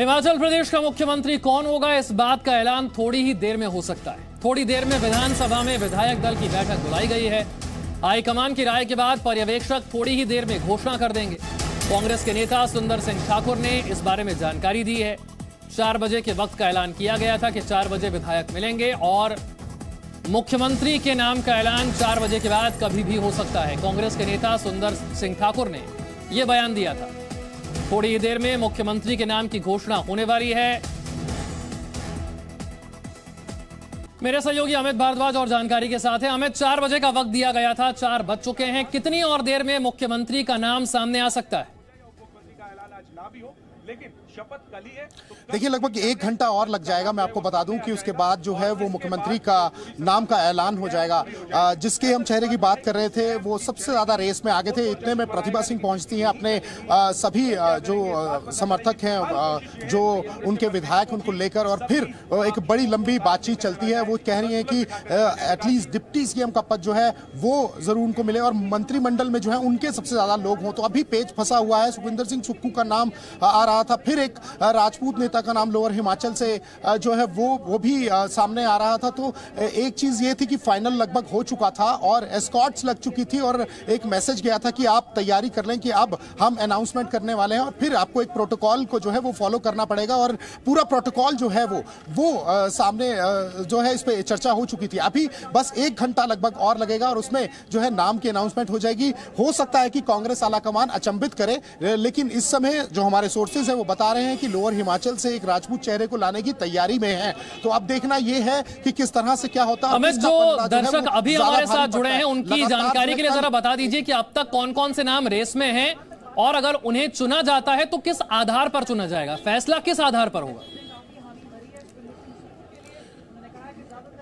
हिमाचल प्रदेश का मुख्यमंत्री कौन होगा? इस बात का ऐलान थोड़ी ही देर में हो सकता है। थोड़ी देर में विधानसभा में विधायक दल की बैठक बुलाई गई है। हाईकमान की राय के बाद पर्यवेक्षक थोड़ी ही देर में घोषणा कर देंगे। कांग्रेस के नेता सुंदर सिंह ठाकुर ने इस बारे में जानकारी दी है। चार बजे के वक्त का ऐलान किया गया था कि चार बजे विधायक मिलेंगे और मुख्यमंत्री के नाम का ऐलान चार बजे के बाद कभी भी हो सकता है। कांग्रेस के नेता सुंदर सिंह ठाकुर ने यह बयान दिया था। थोड़ी ही देर में मुख्यमंत्री के नाम की घोषणा होने वाली है। मेरे सहयोगी अमित भारद्वाज और जानकारी के साथ है। अमित, चार बजे का वक्त दिया गया था, चार बज चुके हैं। कितनी और देर में मुख्यमंत्री का नाम सामने आ सकता है? शपथ कल ही है तो देखिए लगभग एक घंटा और लग जाएगा मैं आपको बता दूँ कि उसके बाद जो है वो मुख्यमंत्री का नाम का ऐलान हो जाएगा। जिसके हम चेहरे की बात कर रहे थे वो सबसे ज़्यादा रेस में आगे थे। इतने में प्रतिभा सिंह पहुँचती हैं अपने सभी जो समर्थक हैं जो उनके विधायक उनको लेकर और फिर एक बड़ी लंबी बातचीत चलती है। वो कह रही है कि एटलीस्ट डिप्टी सीएम का पद जो है वो ज़रूर उनको मिले और मंत्रिमंडल में जो है उनके सबसे ज़्यादा लोग हों। तो अभी पेज फंसा हुआ है। सुखविंदर सिंह सुक्कू का नाम आ रहा था फिर एक राजपूत नेता का नाम लोअर हिमाचल से जो है, वो वो भी सामने आ रहा था। तो एक चीज़ ये थी कि फाइनल लगभग हो चुका था और एस्कॉट्स लग चुकी थी और एक मैसेज गया था कि आप तैयारी कर लें कि अब हम अनाउंसमेंट करने वाले हैं और फिर आपको एक प्रोटोकॉल को जो है, वो फॉलो करना पड़ेगा और पूरा प्रोटोकॉल जो है, वो वो सामने जो है, इस पर चर्चा हो चुकी थी। अभी बस एक घंटा लगभग और लगेगा और उसमें जो है, नाम की अनाउंसमेंट हो जाएगी। हो सकता है कि कांग्रेस आलाकमान अचंबित करे, लेकिन इस समय जो हमारे सोर्सेज है, वो बता रहे हैं कि लोअर हिमाचल से एक राजपूत चेहरे को लाने की तैयारी में है। तो अब देखना यह है कि किस तरह से क्या होता है। जो दर्शक अभी हमारे साथ जुड़े हैं उनकी जानकारी के लिए जरा बता दीजिए कि अब तक कौन कौन से नाम रेस में है और अगर उन्हें चुना जाता है तो किस आधार पर चुना जाएगा? फैसला किस आधार पर होगा?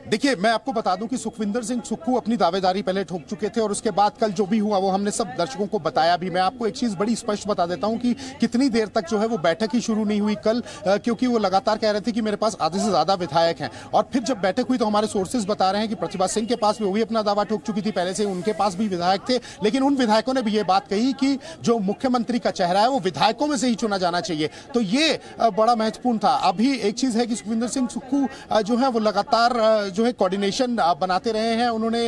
देखिए, मैं आपको बता दूँ कि सुखविंदर सिंह सुक्खू अपनी दावेदारी पहले ठोक चुके थे और उसके बाद कल जो भी हुआ, वो हमने सब दर्शकों को बताया भी। मैं आपको एक चीज़ बड़ी स्पष्ट बता देता हूँ कि कितनी देर तक जो है वो बैठक ही शुरू नहीं हुई कल क्योंकि वो लगातार कह रहे थे कि मेरे पास आधे से ज़्यादा विधायक हैं। और फिर जब बैठक हुई तो हमारे सोर्सेज बता रहे हैं कि प्रतिभा सिंह के पास भी, वो भी अपना दावा ठोक चुकी थी। पहले से उनके पास भी विधायक थे, लेकिन उन विधायकों ने भी ये बात कही कि जो मुख्यमंत्री का चेहरा है, वो विधायकों में से ही चुना जाना चाहिए। तो ये बड़ा महत्वपूर्ण था। अभी एक चीज़ है कि सुखविंदर सिंह सुक्खू जो है वो लगातार जो है कोऑर्डिनेशन बनाते रहे हैं। उन्होंने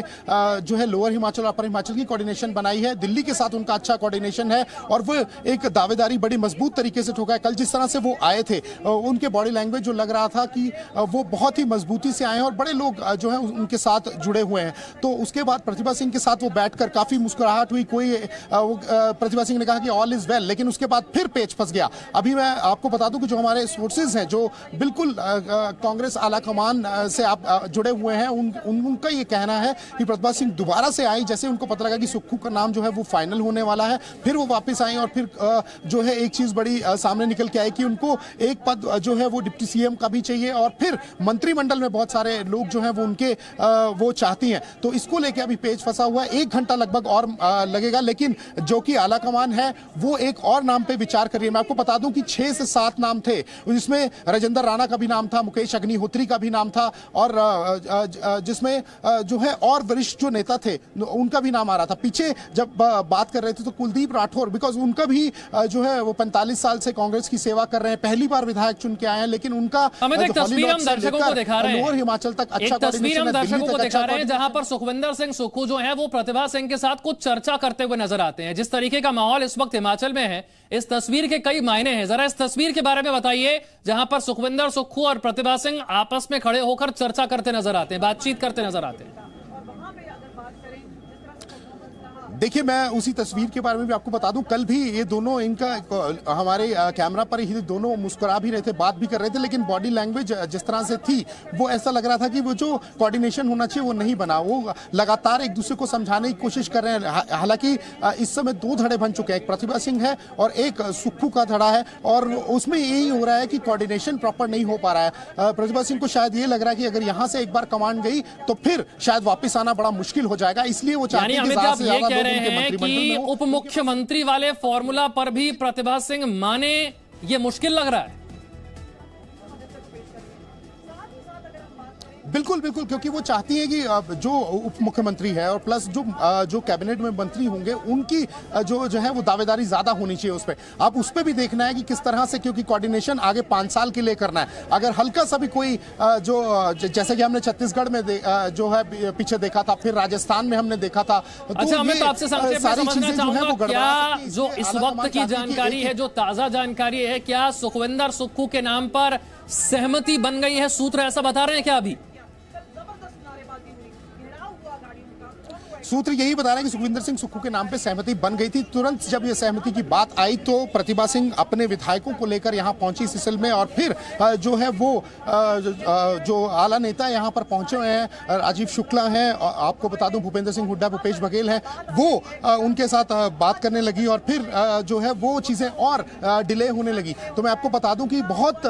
जो है लोअर हिमाचल और अपर हिमाचल की कोऑर्डिनेशन बनाई है। दिल्ली के साथ उनका अच्छा कोऑर्डिनेशन है और वो एक दावेदारी बड़ी मज़बूत तरीके से ठोका है। कल जिस तरह से वो आए थे उनके बॉडी लैंग्वेज जो लग रहा था कि वो बहुत ही मजबूती से आए हैं और बड़े लोग जो है, उनके साथ जुड़े हुए हैं। तो उसके बाद प्रतिभा सिंह के साथ वो बैठकर काफ़ी मुस्कुराहट हुई। कोई प्रतिभा सिंह ने कहा कि ऑल इज़ वेल लेकिन उसके बाद फिर पेच फंस गया। अभी मैं आपको बता दूँ कि जो हमारे सोर्सेज हैं, जो बिल्कुल कांग्रेस आला कमान से आप जुड़े हुए हैं, उन उन, उनका ये कहना है कि प्रतिभा सिंह दोबारा से आई, जैसे उनको पता लगा कि सुक्खू का नाम जो है वो फाइनल होने वाला है, फिर वो वापस आई और फिर जो है एक चीज़ बड़ी सामने निकल के आई कि उनको एक पद जो है वो डिप्टी सीएम का भी चाहिए और फिर मंत्रिमंडल में बहुत सारे लोग जो है वो उनके वो चाहती हैं। तो इसको लेके अभी पेज फंसा हुआ है, एक घंटा लगभग और लगेगा, लेकिन जो कि आला है, वो एक और नाम पे विचार कर रही है। मैं आपको बता दूँ कि छह से सात नाम थे, जिसमें राजेंद्र राणा का भी नाम था, मुकेश अग्निहोत्री का भी नाम था और जिसमें जो है और वरिष्ठ जो नेता थे उनका भी नाम आ रहा था। पीछे जब बात कर रहे थे तो कुलदीप राठौर बिकॉज़ उनका भी जो है वो पैंतालीस साल से कांग्रेस की सेवा कर रहे हैं। पहली बार विधायक चुन के आए हैं लेकिन उनका हैं। हिमाचल तक अच्छा तस्वीर हम दर्शकों को दिखा रहे हैं जहाँ पर सुखविंदर सिंह सुखू जो है वो प्रतिभा सिंह के साथ कुछ चर्चा करते हुए नज़र आते हैं। जिस तरीके का माहौल इस वक्त हिमाचल में है इस तस्वीर के कई मायने हैं। जरा इस तस्वीर के बारे में बताइए जहाँ पर सुखविंदर सुक्खू और प्रतिभा सिंह आपस में खड़े होकर चर्चा करते नज़र आते हैं बातचीत करते नज़र आते हैं। देखिए मैं उसी तस्वीर के बारे में भी आपको बता दूँ। कल भी ये दोनों इनका हमारे कैमरा पर ही दोनों मुस्कुरा भी रहे थे बात भी कर रहे थे लेकिन बॉडी लैंग्वेज जिस तरह से थी वो ऐसा लग रहा था कि वो जो कोऑर्डिनेशन होना चाहिए वो नहीं बना। वो लगातार एक दूसरे को समझाने की कोशिश कर रहे हैं। हालाँकि इस समय दो धड़े बन चुके हैं। एक प्रतिभा सिंह है और एक सुक्खू का धड़ा है और उसमें यही हो रहा है कि कोऑर्डिनेशन प्रॉपर नहीं हो पा रहा है। प्रतिभा सिंह को शायद ये लग रहा है कि अगर यहाँ से एक बार कमांड गई तो फिर शायद वापिस आना बड़ा मुश्किल हो जाएगा इसलिए वो चाहते हैं रहे हैं कि उप मुख्यमंत्री वाले फॉर्मूला पर भी प्रतिभा सिंह माने ये मुश्किल लग रहा है। बिल्कुल बिल्कुल क्योंकि वो चाहती है कि जो उप मुख्यमंत्री है और प्लस जो जो कैबिनेट में मंत्री होंगे उनकी जो जो है वो दावेदारी ज़्यादा होनी चाहिए उस पर आप उस पर भी देखना है कि किस तरह से क्योंकि कोऑर्डिनेशन आगे पाँच साल के लिए करना है। अगर हल्का सा भी कोई जो जैसे कि हमने छत्तीसगढ़ में जो है पीछे देखा था फिर राजस्थान में हमने देखा था तो अच्छा ये, आपसे सारी चीज़ें जो है वो क्या जो इस वक्त कि जानकारी है जो ताज़ा जानकारी है क्या सुखविंदर सुक्खू के नाम पर सहमति बन गई है? सूत्र ऐसा बता रहे हैं क्या अभी? सूत्र यही बता रहे हैं कि सुखविंदर सिंह सुक्खू के नाम पे सहमति बन गई थी। तुरंत जब ये सहमति की बात आई तो प्रतिभा सिंह अपने विधायकों को लेकर यहाँ पहुँची सिसल में और फिर जो है वो जो आला नेता यहाँ पर पहुँचे हुए हैं राजीव शुक्ला हैं आपको बता दूँ भूपेंद्र सिंह हुड्डा, भूपेश बघेल हैं, वो उनके साथ बात करने लगी और फिर जो है वो चीज़ें और डिले होने लगी। तो मैं आपको बता दूँ कि बहुत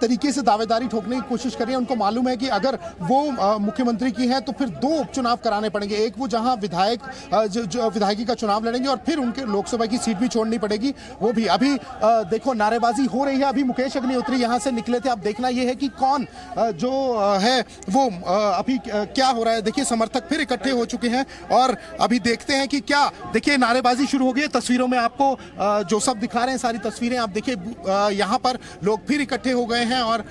तरीके से दावेदारी ठोकने की कोशिश कर रही है उनको मालूम है कि अगर वो मुख्यमंत्री की है तो फिर दो उपचुनाव कराने पड़ेंगे। एक वो जहाँ विधायक जो, जो विधायकी का चुनाव लड़ेंगे और फिर उनके लोकसभा की सीट भी छोड़नी पड़ेगी वो भी। अभी देखो नारेबाजी हो रही है। अभी मुकेश अग्निहोत्री यहाँ से निकले थे। अब देखना यह है कि कौन जो है वो अभी क्या हो रहा है। देखिए समर्थक फिर इकट्ठे हो चुके हैं और अभी देखते हैं कि क्या देखिए नारेबाजी शुरू हो गई है। तस्वीरों में आपको जो सब दिखा रहे हैं सारी तस्वीरें आप देखिए यहाँ पर लोग फिर इकट्ठे हो गए हैं और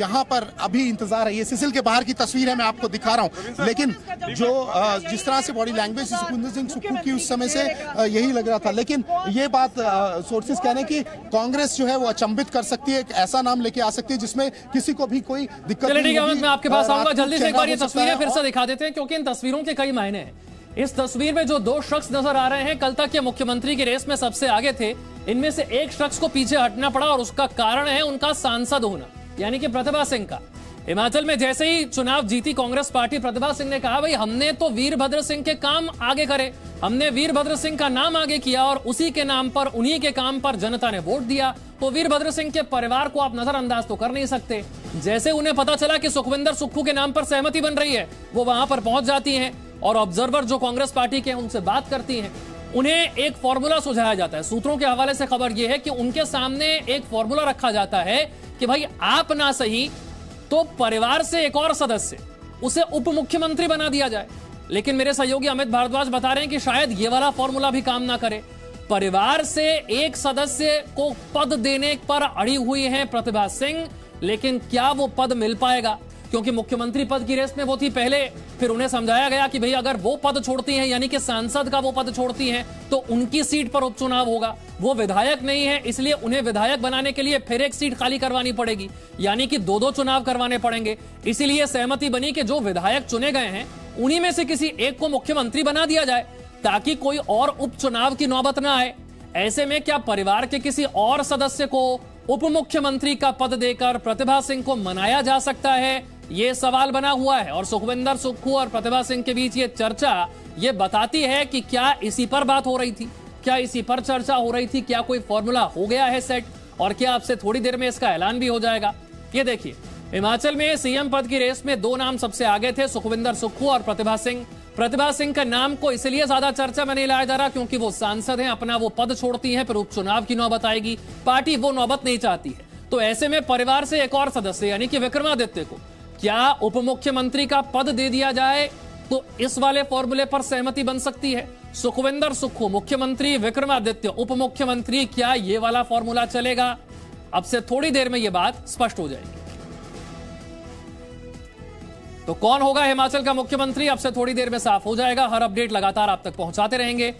यहाँ पर अभी इंतज़ार है। ये सिसिल के बाहर की तस्वीर है मैं आपको दिखा रहा हूँ। लेकिन जो जिस तरह से बॉडी लैंग्वेज सुखविंदर सिंह सुक्खू की उस समय से यही लग रहा था। लेकिन ये बात सोर्सेज कह रहे हैं कि कांग्रेस जो है वो अचंभित कर सकती है एक ऐसा नाम लेके आ सकती है जिसमें किसी को भी कोई दिक्कत है होगी। मैं आपके पास आऊँगा। जल्दी से एक बार ये तस्वीरें फिर से दिखा देते हैं क्योंकि इन तस्वीरों के कई मायने हैं। इस तस्वीर में जो दो शख्स नज़र आ रहे हैं कल तक ये मुख्यमंत्री की रेस में सबसे आगे थे। इनमें से एक शख्स को पीछे हटना पड़ा और उसका कारण है उनका सांसद होना यानी कि प्रतिभा सिंह का। हिमाचल में जैसे ही चुनाव जीती कांग्रेस पार्टी, प्रतिभा सिंह ने कहा, भाई, हमने तो वीरभद्र सिंह के काम आगे करे। हमने वीरभद्र सिंह का नाम आगे किया और उसी के नाम पर, उन्हीं के काम पर जनता ने वोट दिया। तो वीरभद्र सिंह के परिवार को आप नजरअंदाज तो कर नहीं सकते। जैसे उन्हें पता चला कि सुखविंदर सुक्खू के नाम पर सहमति बन रही है, वो वहाँ पर पहुँच जाती है और ऑब्जर्वर जो कांग्रेस पार्टी के उनसे बात करती है। उन्हें एक फॉर्मूला सुझाया जाता है। सूत्रों के हवाले से खबर यह है कि उनके सामने एक फॉर्मूला रखा जाता है कि, भाई, आप ना सही तो परिवार से एक और सदस्य, उसे उप मुख्यमंत्री बना दिया जाए। लेकिन मेरे सहयोगी अमित भारद्वाज बता रहे हैं कि शायद ये वाला फॉर्मूला भी काम ना करे। परिवार से एक सदस्य को पद देने पर अड़ी हुई है प्रतिभा सिंह, लेकिन क्या वो पद मिल पाएगा? क्योंकि मुख्यमंत्री पद की रेस में वो थी पहले। फिर उन्हें समझाया गया कि भाई अगर वो पद छोड़ती हैं, यानी कि सांसद का वो पद छोड़ती हैं तो उनकी सीट पर उपचुनाव होगा। वो विधायक नहीं है, इसलिए उन्हें विधायक बनाने के लिए फिर एक सीट खाली करवानी पड़ेगी। यानी कि दो दो चुनाव करवाने पड़ेंगे। इसीलिए सहमति बनी कि जो विधायक चुने गए हैं, उन्हीं में से किसी एक को मुख्यमंत्री बना दिया जाए, ताकि कोई और उपचुनाव की नौबत ना आए। ऐसे में क्या परिवार के किसी और सदस्य को उप मुख्यमंत्री का पद देकर प्रतिभा सिंह को मनाया जा सकता है? ये सवाल बना हुआ है और सुखविंदर सुक्खू और प्रतिभा सिंह के बीच ये चर्चा ये बताती है कि क्या इसी पर बात हो रही थी? क्या इसी पर चर्चा हो रही थी? क्या कोई फॉर्मूला हो गया है सेट? और क्या आपसे थोड़ी देर में इसका ऐलान भी हो जाएगा? ये देखिए, हिमाचल में सीएम पद की रेस में दो नाम सबसे आगे थे सुखविंदर सुक्खू और प्रतिभा सिंह। प्रतिभा सिंह का नाम को इसलिए ज़्यादा चर्चा में नहीं लाया जा रहा क्योंकि वो सांसद हैं, अपना वो पद छोड़ती हैं, फिर उपचुनाव की नौबत आएगी। पार्टी वो नौबत नहीं चाहती है। तो ऐसे में परिवार से एक और सदस्य, यानी कि विक्रमादित्य को क्या उप मुख्यमंत्री का पद दे दिया जाए? तो इस वाले फॉर्मूले पर सहमति बन सकती है। सुखविंदर सुक्खू, मुख्यमंत्री विक्रमादित्य उप मुख्यमंत्री क्या ये वाला फॉर्मूला चलेगा? अब से थोड़ी देर में यह बात स्पष्ट हो जाएगी। तो कौन होगा हिमाचल का मुख्यमंत्री? अब से थोड़ी देर में साफ़ हो जाएगा। हर अपडेट लगातार आप तक पहुंचाते रहेंगे।